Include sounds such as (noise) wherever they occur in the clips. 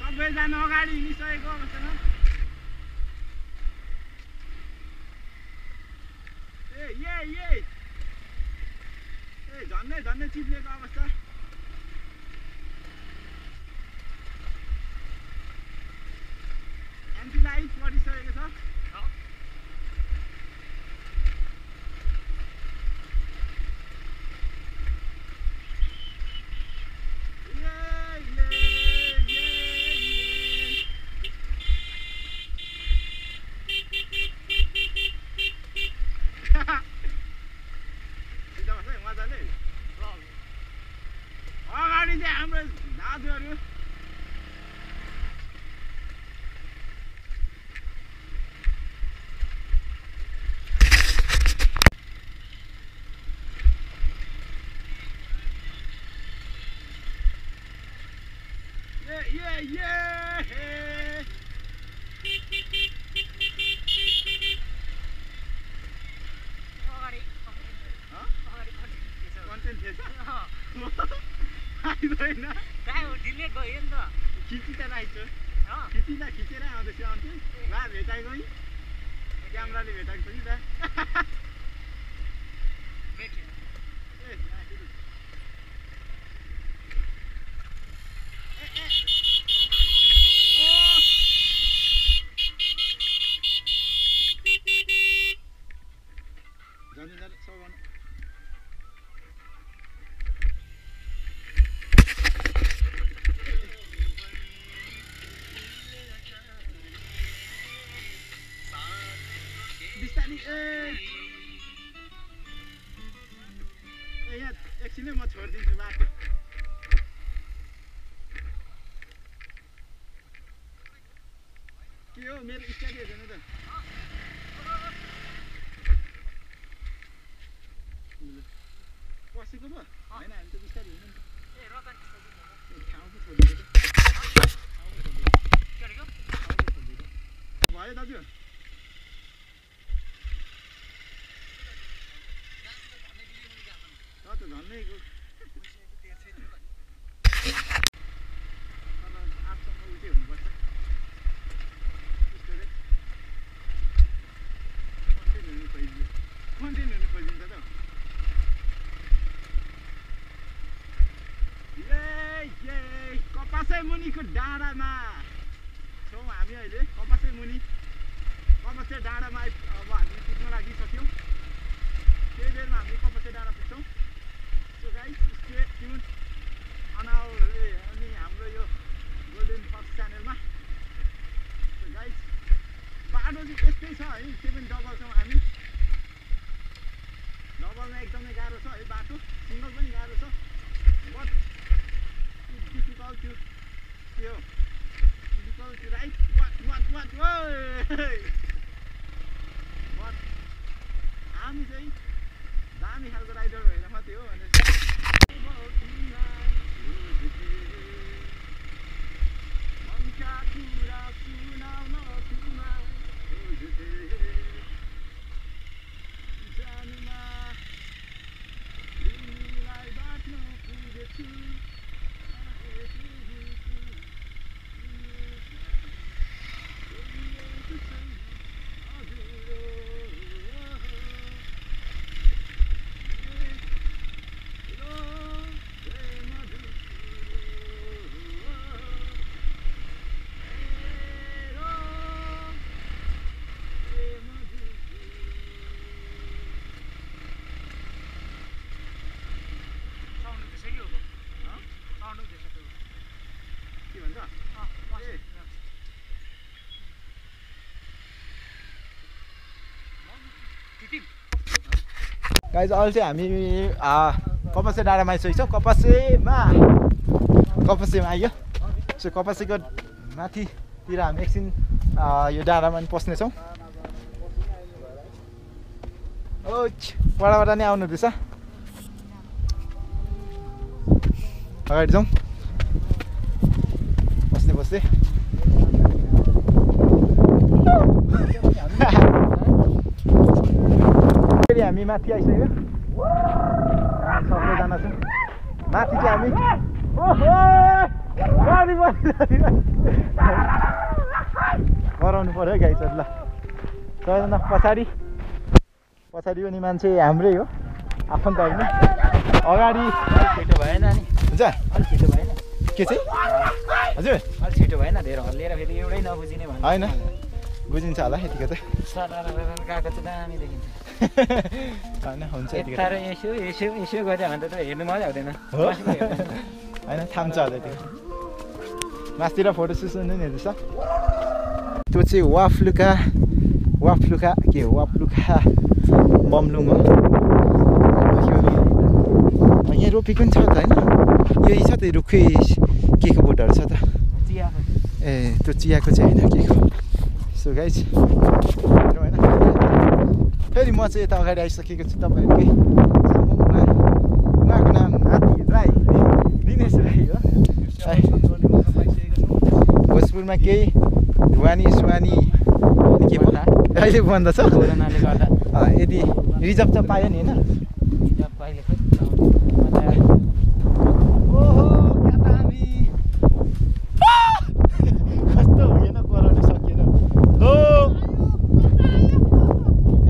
सबैजना अगाडि हिँडिसकेको अवस्थामा ए ए झन्डै झन्डै चिप्लेको अवस्था एन्टी लाइट गरिसकेको छ ये, ये, ये, ये। सिधा बस है मजाले अगाडि चाहिँ हाम्रो दाजुहरू Yeah, yeah! Hả? Content थिएछ? आइँदैन खिचिँदा आइছো खिचिँदा खिचेर आउँदैछ अन्ति वा भेटाएको है क्यामराले भेटाएको छ कि दा हो मेरो स्टाडी हेर्नु त। पसेको पो। होइन हामी त बिस्तारी नि छोडिदिएको ठाउँ पो छोडिदिएको भयो दाजु। डाँडामा छौँ हामी अहिले। कपासै मुनि कपासे डाँडामा आइ अब हामी पुग्न लागिसक्यौँ। केही बेरमा हामी कपासे डाँडा पुग्छौँ। सो गाइस स्टे ट्युन ए अनि हाम्रो यो गोल्डन फक्स च्यानलमा गाइस बाटो चाहिँ त्यस्तै छ है। त्यो पनि डबल छौँ हामी। डबलमा एकदमै गाह्रो छ है बाटो। सिङ्गल पनि गाह्रो छ। Hey! (laughs) गाइज अहिले चाहिँ हामी कपासे डाँडामा आइसकेको छौँ कपासेमा कपासेमा आइयो सो कपासेको माथितिर हामी एकछिन यो डाँडामा पनि पस्नेछौँ ओ पढाबाट नै आउनु हुँदैछ अगाडि जाउँ बस्दै बस्दै फेरि हामी माथि आइसक्यो? सबैजना छ माथि चाहिँ हामी। कराउनु पऱ्यो है गाई ल सबैजना पछाडि। पछाडि पनि मान्छे हाम्रै हो। आफन्त होइन। अगाडि। छिटो भएन नि। हुन्छ। अलिक छिटो भएन। के चाहिँ? हजुर। अलिक छिटो भएन धेरै हल्लिएर फेरि एउटै नबुझिने भन्नु। होइन। बुझिन्छ होला यतिको त। चाहिँ दामी देखिन्छ। होइन हुन्छ यसो यसो यसो गऱ्यो भने त हेर्नु मजा आउँदैन हो? होइन थाम्छ होला यतिको मासतिर फोटो सुस्नु नि हेर्दैछ त्यो चाहिँ वाफ्लुका वाफ्लुका के हो वाफ्लुका बमलुङ हो यहाँ रोपेको पनि छ त होइन यही छ त रुखै के को बोटहरू छ त ए त्यो चियाको चाहिँ होइन के सो होइन फेरि म चाहिँ यता अगाडि आइसकेको छु तपाईँहरूकै सामु उहाँ उहाँको नाम हात्ती राई दिनेश राई हो। भोजपुरमा केही ढुवानी सुवानी के पो अहिले बन्द छ कोरोनाले गर्दा अँ, यदि रिजर्भ त पायो नि होइन हिजो कहिले खोइ मजा आयो। ओहो क्या त हामी कस्तो हुँदैन कराउनु सकिएन लो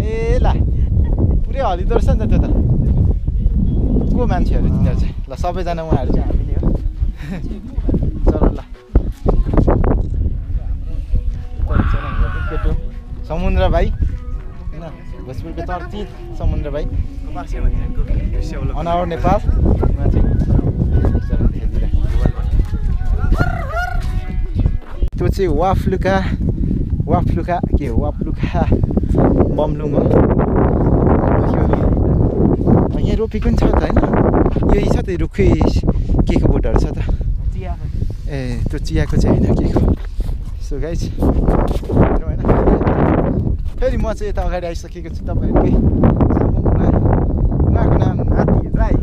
ए ला पुरै हलिँदो रहेछ नि त त्यो त को मान्छेहरू तिनीहरू चाहिँ ल सबैजना उहाँहरू चाहिँ हामी नै हो। चल ल। समुद्र भाइ होइन? भोजपुरको चर्चित समुद्र भाइ। अनावर नेपाल। त्यो चाहिँ वाफ्लुका वाफ्लुका के हो? वाफ्लुका बमलुङ हो। यहाँ रोपेको पनि छ त होइन यही छ त रुखै के को बोटहरू छ त ए त्यो चियाको चाहिँ होइन के को सो गाइज होइन फेरि म चाहिँ यता अगाडि आइसकेको छु तपाईँहरूकै उहाँको नाम हात्ती राई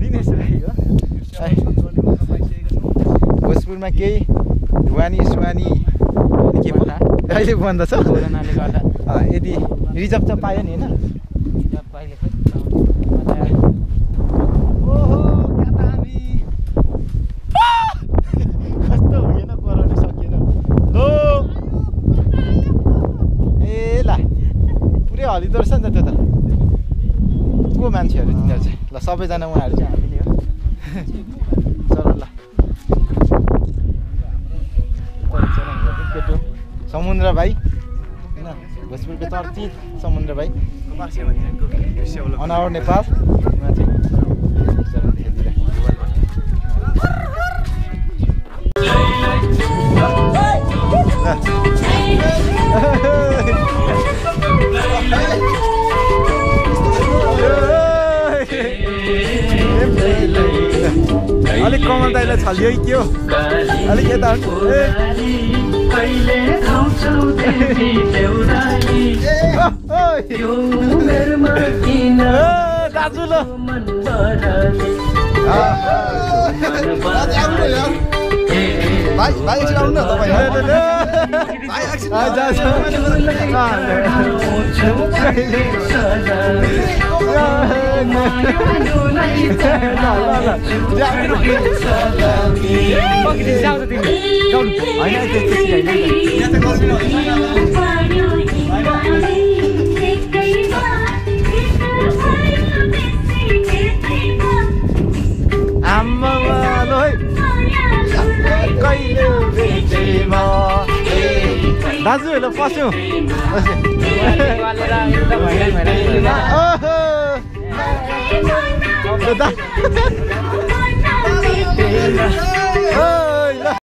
दिनेश राई हो। भोजपुरमा केही ढुवानी सुवानी के पो अहिले बन्द छ कोरोनाले गर्दा अँ, यदि रिजर्भ त पायो नि होइन हिजो कहिले खोइ मजा आयो। ओहो क्या त हामी कस्तो हुँदैन कराउनु सकिएन लो ए ला पुरै हलिँदो रहेछ नि त त्यो त को मान्छेहरू तिनीहरू चाहिँ ल सबैजना उहाँहरू चाहिँ हामी नै हो। चल ल। केटो। समुद्र भाइ होइन? भोजपुरको चर्चित समुद्र भाइ। अनावर नेपाल। उहाँ चाहिँ कमल दाइलाई छलियो कि के हो? अलिक यता दाजु ल। भाइ भाइ एकछिन आउनु न तपाईँ। आम्मा लो है कहिले भेटेम दाजुहरू पस्यौँ Dada.